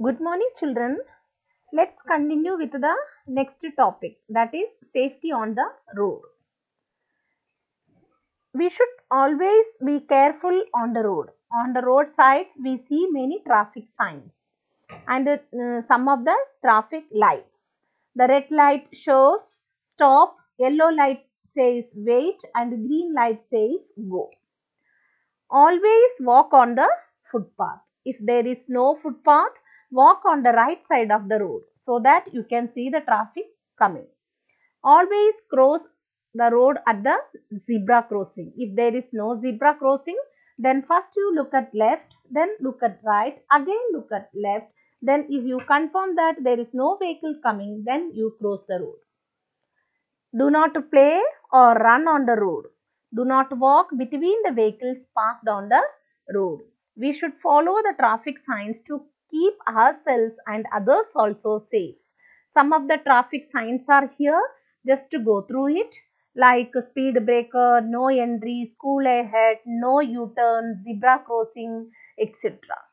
Good morning children. Let's continue with the next topic that is safety on the road. We should always be careful on the road. On the road sides we see many traffic signs and uh, some of the traffic lights. The red light shows stop, yellow light says wait and green light says go. Always walk on the footpath. If there is no footpath, walk on the right side of the road so that you can see the traffic coming. Always cross the road at the zebra crossing. If there is no zebra crossing, then first you look at left, then look at right, again look at left. Then if you confirm that there is no vehicle coming, then you cross the road. Do not play or run on the road. Do not walk between the vehicles parked on the road. We should follow the traffic signs to keep ourselves and others also safe. Some of the traffic signs are here just to go through it like speed breaker, no entry, school ahead, no U-turn, zebra crossing, etc.